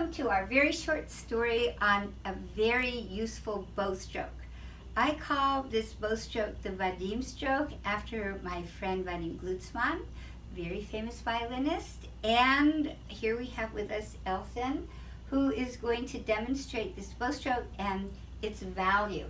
welcome to our very short story on a very useful bow stroke. I call this bow stroke the Vadim stroke after my friend Vadim Gluzman, very famous violinist. And here we have with us Elson, who is going to demonstrate this bow stroke and its value.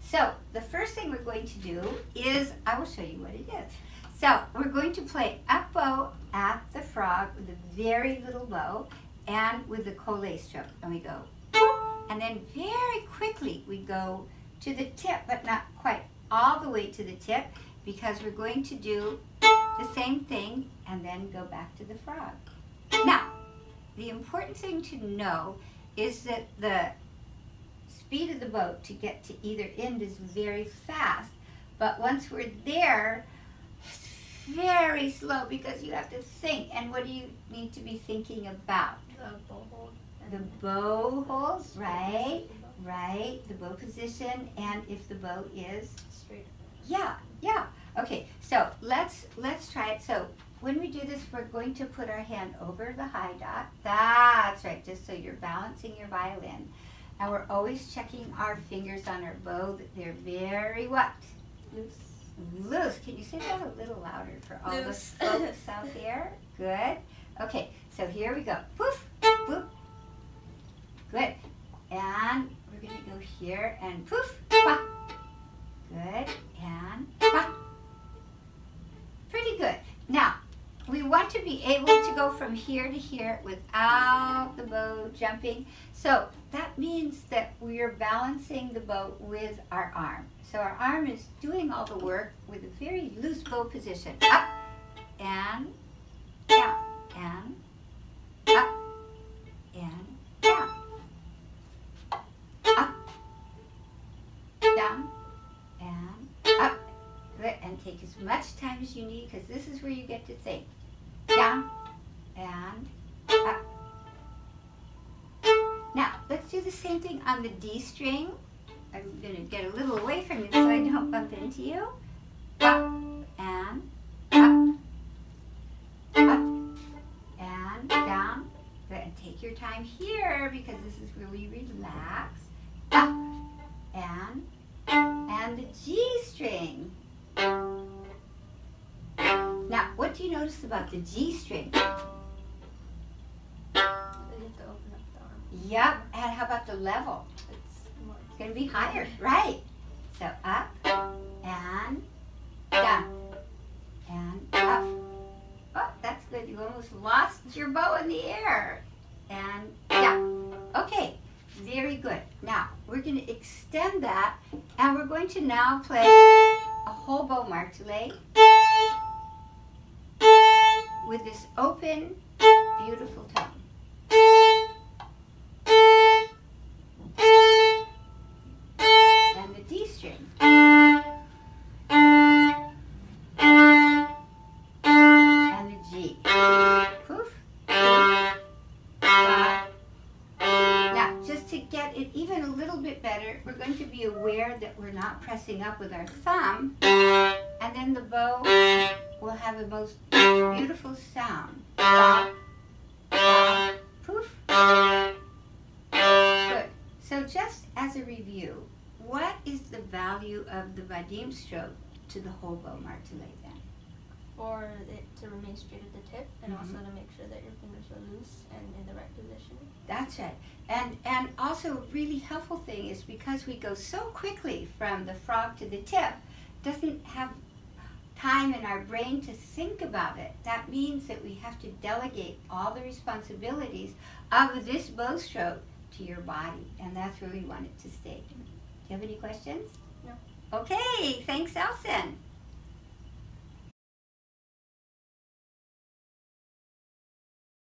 So the first thing we're going to do is, I will show you what it is. So we're going to play up bow at the frog with a very little bow and with the collé stroke. And we go, and then very quickly we go to the tip, but not quite all the way to the tip because we're going to do the same thing and then go back to the frog. Now, the important thing to know is that the speed of the boat to get to either end is very fast, but once we're there, it's very slow because you have to think. And what do you need to be thinking about? The bow hold. The bow hold, right, right, the bow position, and if the bow is Straight. yeah, yeah. Okay, so let's let's try it. So when we do this, we're going to put our hand over the high dot. That's right, just so you're balancing your violin. And we're always checking our fingers on our bow that they're very what? Loose. Loose. Can you say that a little louder for all Loose. the folks out there? Good. Okay, so here we go. Poof, boop. Good. And we're going to go here and poof, pa. Good. And. Pretty good. Now, we want to be able to go from here to here without the bow jumping. So that means that we are balancing the bow with our arm. So our arm is doing all the work with a very loose bow position. Up down, and up. And take as much time as you need because this is where you get to think. Down and up. Now, let's do the same thing on the D string. I'm going to get a little away from you so I don't bump into you. Up and up. Up and down. And take your time here because this is where we relax. Up and and the G string. Now, what do you notice about the G string? You have to open up the arm. Yep, and how about the level? It's. It's going to be higher, right? So up and down and up. Oh, that's good. You almost lost your bow in the air. And down. Okay, very good. Now, we're going to extend that and we're going to now play a whole bow martelé with this open, beautiful tone. We're going to be aware that we're not pressing up with our thumb, and then the bow will have the most beautiful sound. Poof. Good. So just as a review, what is the value of the Vadim stroke to the whole bow martelé then? For it to remain straight at the tip and also Mhm. to make sure that your fingers are loose and in the right position. That's it. And and also a really helpful thing is because we go so quickly from the frog to the tip, doesn't have time in our brain to think about it. That means that we have to delegate all the responsibilities of this bow stroke to your body. And that's where we want it to stay. Do you have any questions? No. Okay, thanks Elson.